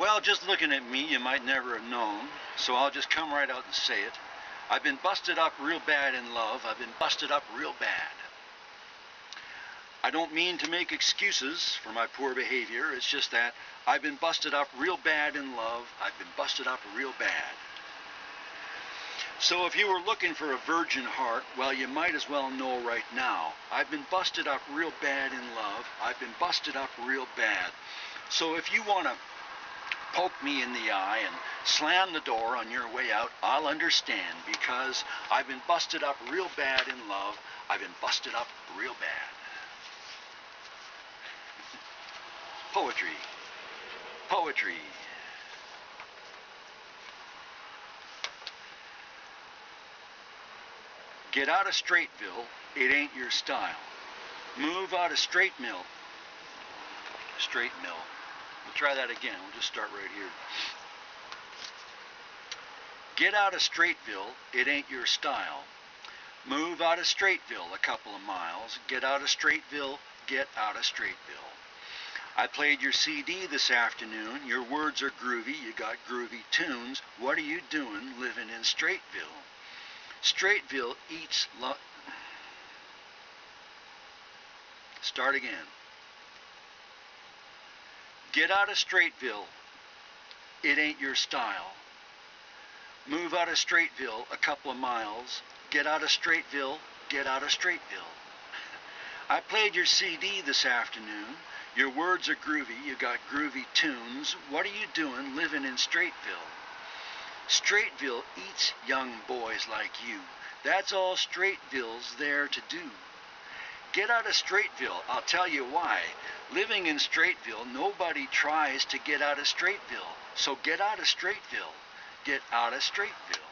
Well, just looking at me, you might never have known, so I'll just come right out and say it. I've been busted up real bad in love. I've been busted up real bad. I don't mean to make excuses for my poor behavior. It's just that I've been busted up real bad in love. I've been busted up real bad. So if you were looking for a virgin heart, well, you might as well know right now. I've been busted up real bad in love. I've been busted up real bad. So if you want to poke me in the eye and slam the door on your way out, I'll understand because I've been busted up real bad in love. I've been busted up real bad. Poetry. Poetry. Get out of Straightville, it ain't your style. Move out of Straight Mill. Straight Mill. We'll try that again. We'll just start right here. Get out of Straightville, it ain't your style. Move out of Straightville a couple of miles. Get out of Straightville, get out of Straightville. I played your CD this afternoon. Your words are groovy. You got groovy tunes. What are you doing living in Straightville? Straightville eats Start again. Get out of Straightville. It ain't your style. Move out of Straightville a couple of miles. Get out of Straightville. Get out of Straightville. I played your CD this afternoon. Your words are groovy. You got groovy tunes. What are you doing living in Straightville? Straightville eats young boys like you. That's all Straightville's there to do. Get out of Straightville. I'll tell you why. Living in Straightville, nobody tries to get out of Straightville. So get out of Straightville. Get out of Straightville.